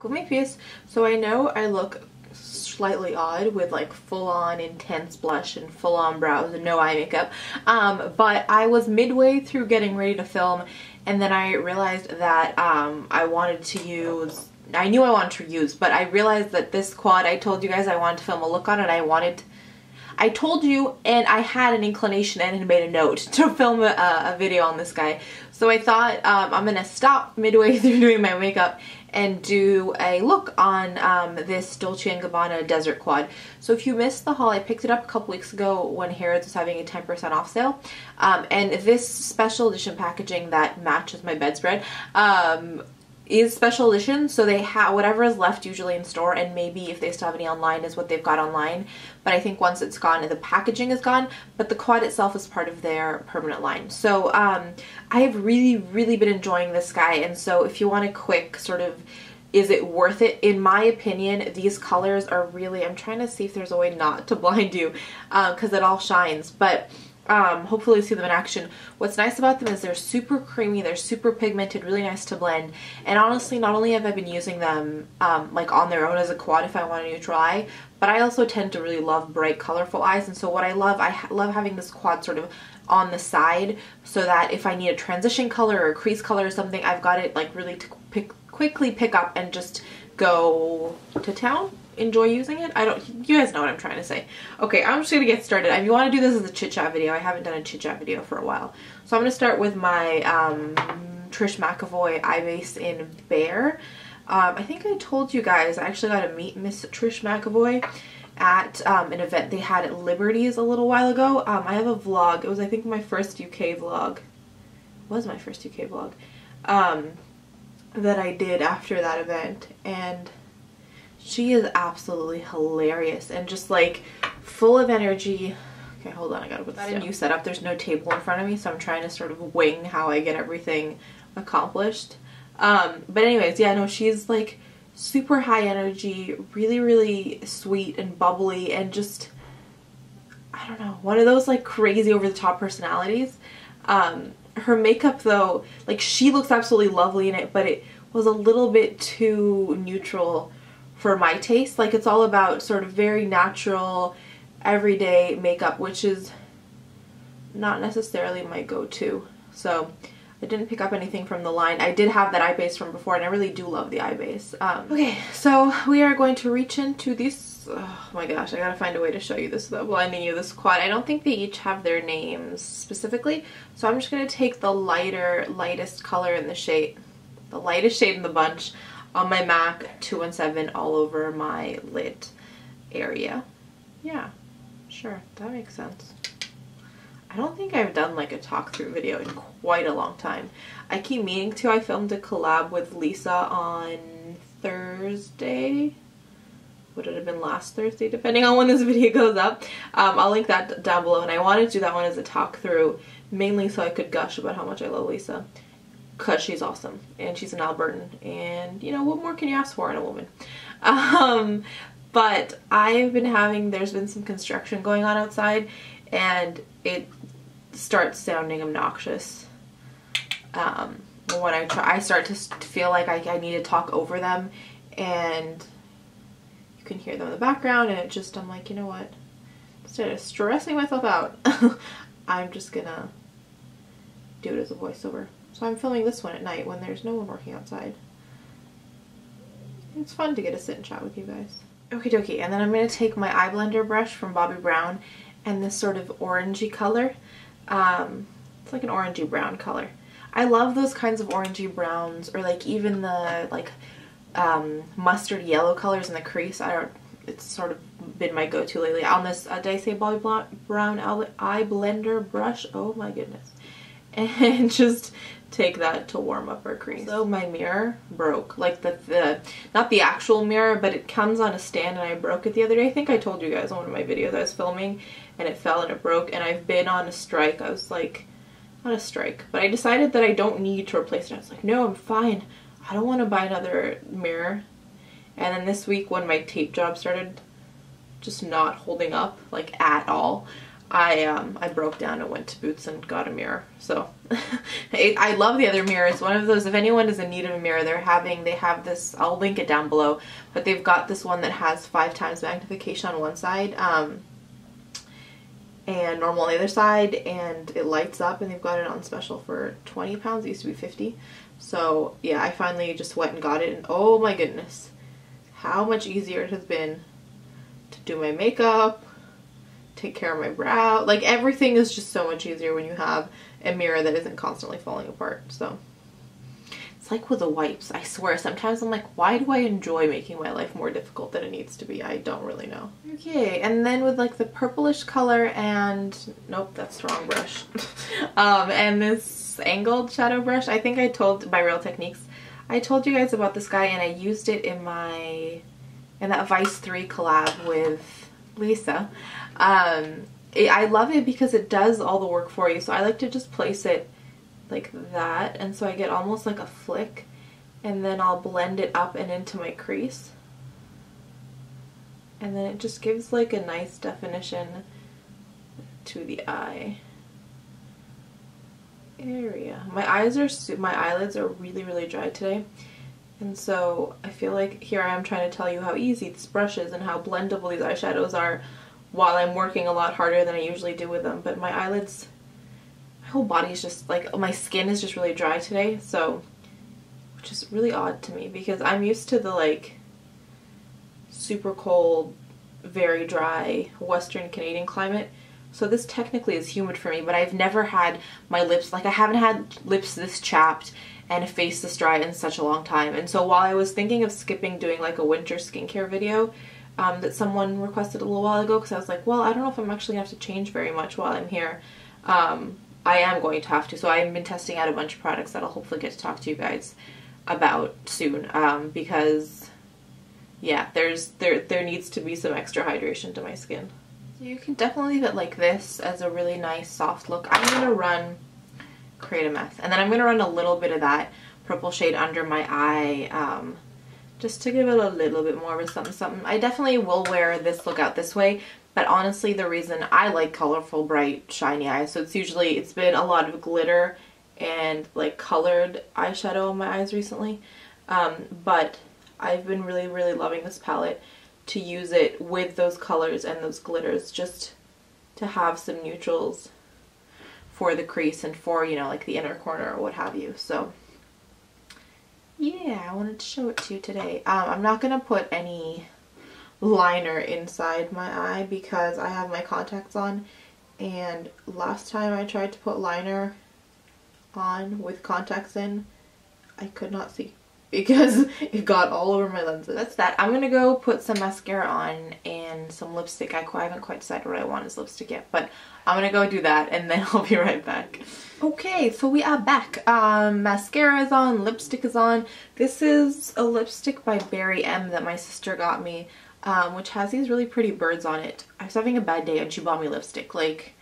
with my face so I know I look slightly odd with like full-on intense blush and full-on brows and no eye makeup. Um, but I was midway through getting ready to film and then I realized that um, I wanted to use I knew I wanted to use but I realized that this quad I told you guys I wanted to film a look on and I wanted I told you and I had an inclination and had made a note to film a, a video on this guy. So I thought um, I'm gonna stop midway through doing my makeup and do a look on um, this Dolce & Gabbana Desert Quad. So if you missed the haul, I picked it up a couple weeks ago when Harrods was having a 10% off sale. Um, and this special edition packaging that matches my bedspread um, is special edition so they have whatever is left usually in store and maybe if they still have any online is what they've got online but I think once it's gone the packaging is gone but the quad itself is part of their permanent line so um, I have really really been enjoying this guy and so if you want a quick sort of is it worth it? In my opinion, these colors are really, I'm trying to see if there's a way not to blind you because uh, it all shines, but um, hopefully see them in action. What's nice about them is they're super creamy, they're super pigmented, really nice to blend. And honestly, not only have I been using them um, like on their own as a quad if I want a neutral eye, but I also tend to really love bright, colorful eyes. And so what I love, I ha love having this quad sort of on the side so that if I need a transition color or a crease color or something, I've got it like really to pick, quickly pick up and just go to town enjoy using it. I don't, you guys know what I'm trying to say. Okay, I'm just gonna get started. If you wanna do this as a chit chat video, I haven't done a chit chat video for a while. So I'm gonna start with my um, Trish McEvoy eye base in Bare. Um, I think I told you guys I actually got to meet Miss Trish McEvoy at um, an event they had at Liberty's a little while ago. Um, I have a vlog. It was I think my first UK vlog. It was my first UK vlog. Um, that I did after that event and she is absolutely hilarious and just like full of energy. Okay, hold on, I gotta put that in new setup. There's no table in front of me, so I'm trying to sort of wing how I get everything accomplished. Um, but anyways, yeah, no, she's like super high energy, really, really sweet and bubbly and just, I don't know, one of those like crazy over the top personalities. Um, her makeup though, like she looks absolutely lovely in it, but it was a little bit too neutral for my taste. Like it's all about sort of very natural, everyday makeup, which is not necessarily my go-to. So I didn't pick up anything from the line. I did have that eye base from before and I really do love the eye base. Um, okay, so we are going to reach into these. Oh my gosh, I gotta find a way to show you this without blinding you. This quad, I don't think they each have their names specifically. So I'm just gonna take the lighter, lightest color in the shade, the lightest shade in the bunch on my MAC 217 all over my lid area. Yeah, sure, that makes sense. I don't think I've done like a talk through video in quite a long time. I keep meaning to. I filmed a collab with Lisa on Thursday. Would it have been last Thursday depending on when this video goes up. Um, I'll link that down below and I wanted to do that one as a talk through mainly so I could gush about how much I love Lisa because she's awesome and she's an Albertan and you know what more can you ask for in a woman? Um, but I've been having there's been some construction going on outside and it starts sounding obnoxious. Um, when I try I start to feel like I, I need to talk over them and you can hear them in the background and it just I'm like you know what? Instead of stressing myself out I'm just gonna do it as a voiceover so I'm filming this one at night when there's no one working outside. It's fun to get a sit and chat with you guys. Okie dokie, and then I'm going to take my eye blender brush from Bobbi Brown and this sort of orangey color. Um, it's like an orangey brown color. I love those kinds of orangey browns or like even the like um, mustard yellow colors in the crease. I don't, it's sort of been my go-to lately. On this, uh, did I say Bobbi Brown eye blender brush? Oh my goodness. And just take that to warm up our crease. So my mirror broke, like the, the, not the actual mirror, but it comes on a stand and I broke it the other day. I think I told you guys on one of my videos I was filming and it fell and it broke and I've been on a strike. I was like, not a strike, but I decided that I don't need to replace it. I was like, no, I'm fine. I don't want to buy another mirror. And then this week when my tape job started just not holding up, like at all, I um I broke down and went to Boots and got a mirror. So I, love the other mirrors. One of those, if anyone is in need of a mirror, they're having they have this. I'll link it down below. But they've got this one that has five times magnification on one side. Um, and normal on the other side and it lights up and they've got it on special for 20 pounds it used to be 50 so yeah I finally just went and got it and oh my goodness how much easier it has been to do my makeup take care of my brow like everything is just so much easier when you have a mirror that isn't constantly falling apart so it's like with the wipes. I swear, sometimes I'm like, why do I enjoy making my life more difficult than it needs to be? I don't really know. Okay, and then with like the purplish color and, nope, that's the wrong brush. um, and this angled shadow brush, I think I told, by Real Techniques, I told you guys about this guy and I used it in my, in that Vice 3 collab with Lisa. Um, it, I love it because it does all the work for you, so I like to just place it like that. And so I get almost like a flick and then I'll blend it up and into my crease. And then it just gives like a nice definition to the eye area. My eyes are, my eyelids are really really dry today. And so I feel like here I am trying to tell you how easy this brush is and how blendable these eyeshadows are while I'm working a lot harder than I usually do with them but my eyelids my whole body is just like my skin is just really dry today so which is really odd to me because I'm used to the like super cold very dry western Canadian climate. So this technically is humid for me but I've never had my lips like I haven't had lips this chapped and a face this dry in such a long time. And so while I was thinking of skipping doing like a winter skincare video um, that someone requested a little while ago because I was like well I don't know if I'm actually gonna have to change very much while I'm here um, I am going to have to. So I've been testing out a bunch of products that I'll hopefully get to talk to you guys about soon um, because yeah, there's there there needs to be some extra hydration to my skin. So you can definitely leave it like this as a really nice soft look. I'm going to run Create a Mess and then I'm going to run a little bit of that purple shade under my eye um, just to give it a little bit more of a something something. I definitely will wear this look out this way but honestly, the reason I like colorful, bright, shiny eyes, so it's usually, it's been a lot of glitter and like colored eyeshadow on my eyes recently. Um, but I've been really, really loving this palette to use it with those colors and those glitters just to have some neutrals for the crease and for, you know, like the inner corner or what have you. So yeah, I wanted to show it to you today. Um, I'm not going to put any liner inside my eye because I have my contacts on and last time I tried to put liner on with contacts in I could not see because it got all over my lenses. That's that. I'm gonna go put some mascara on and some lipstick. I haven't quite decided what I want as lipstick yet, but I'm gonna go do that and then I'll be right back. Okay, so we are back. Um, mascara is on, lipstick is on. This is a lipstick by Barry M that my sister got me um, which has these really pretty birds on it. I was having a bad day and she bought me lipstick. Like,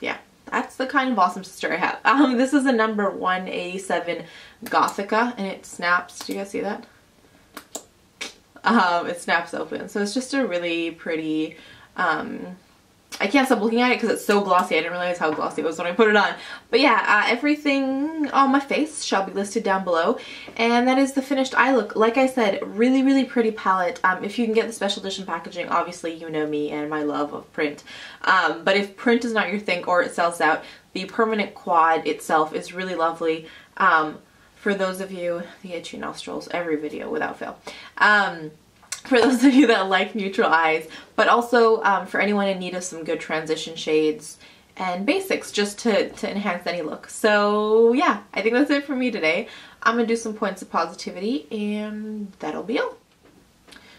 yeah, that's the kind of awesome sister I have. Um, this is a number 187 Gothica and it snaps. Do you guys see that? Um, it snaps open. So it's just a really pretty um, I can't stop looking at it because it's so glossy. I didn't realize how glossy it was when I put it on. But yeah, uh, everything on my face shall be listed down below. And that is the finished eye look. Like I said, really, really pretty palette. Um, if you can get the special edition packaging, obviously you know me and my love of print. Um, but if print is not your thing or it sells out, the permanent quad itself is really lovely. Um, for those of you, the itchy nostrils, every video without fail. For those of you that like neutral eyes, but also um, for anyone in need of some good transition shades and basics just to, to enhance any look. So yeah, I think that's it for me today. I'm going to do some points of positivity and that'll be all.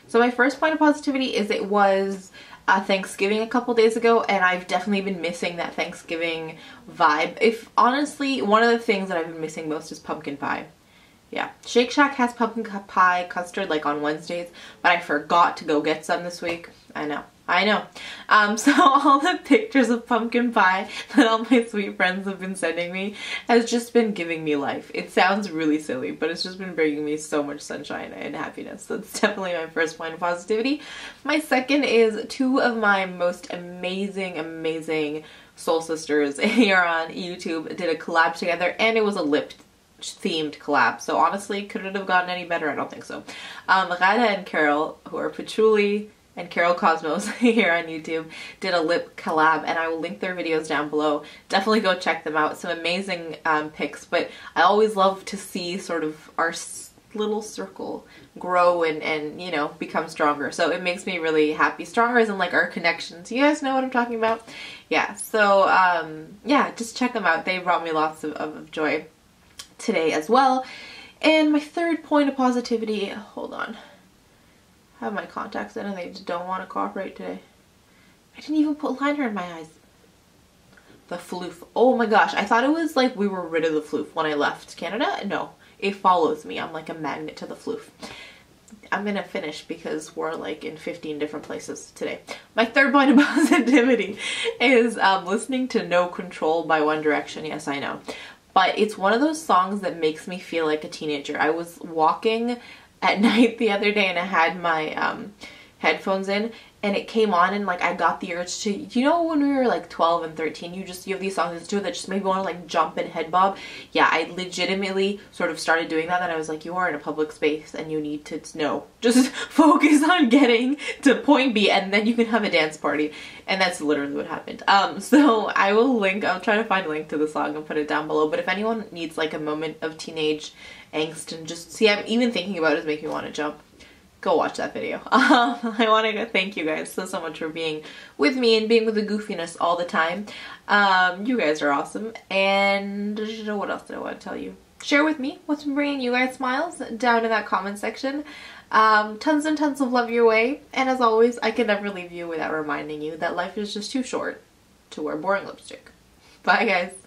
So my first point of positivity is it was uh, Thanksgiving a couple days ago and I've definitely been missing that Thanksgiving vibe. If honestly, one of the things that I've been missing most is pumpkin pie yeah. Shake Shack has pumpkin pie custard like on Wednesdays, but I forgot to go get some this week. I know. I know. Um, so all the pictures of pumpkin pie that all my sweet friends have been sending me has just been giving me life. It sounds really silly, but it's just been bringing me so much sunshine and happiness. That's definitely my first point of positivity. My second is two of my most amazing, amazing soul sisters here on YouTube did a collab together and it was a lip themed collab. So honestly, could it have gotten any better? I don't think so. Um, Ghada and Carol, who are Patchouli and Carol Cosmos here on YouTube did a lip collab and I will link their videos down below. Definitely go check them out. Some amazing um, pics, but I always love to see sort of our little circle grow and, and, you know, become stronger. So it makes me really happy. Stronger in like our connections. You guys know what I'm talking about? Yeah, so um, yeah, just check them out. They brought me lots of, of joy today as well. And my third point of positivity, hold on I have my contacts in and they just don't want to cooperate today. I didn't even put liner in my eyes. The floof. Oh my gosh, I thought it was like we were rid of the floof when I left Canada. No, it follows me. I'm like a magnet to the floof. I'm gonna finish because we're like in 15 different places today. My third point of positivity is um, listening to No Control by One Direction. Yes, I know. But it's one of those songs that makes me feel like a teenager. I was walking at night the other day and I had my um, headphones in and it came on and like I got the urge to you know when we were like 12 and 13 you just you have these songs to that just made me want to like jump and head bob. Yeah I legitimately sort of started doing that and I was like you are in a public space and you need to know just focus on getting to point B and then you can have a dance party. And that's literally what happened. Um so I will link I'll try to find a link to the song and put it down below but if anyone needs like a moment of teenage angst and just see I'm even thinking about it is making me want to jump go watch that video. Um, I want to thank you guys so, so much for being with me and being with the goofiness all the time. Um, you guys are awesome. And what else did I want to tell you? Share with me what's been bringing you guys smiles down in that comment section. Um, tons and tons of love your way. And as always, I can never leave you without reminding you that life is just too short to wear boring lipstick. Bye guys.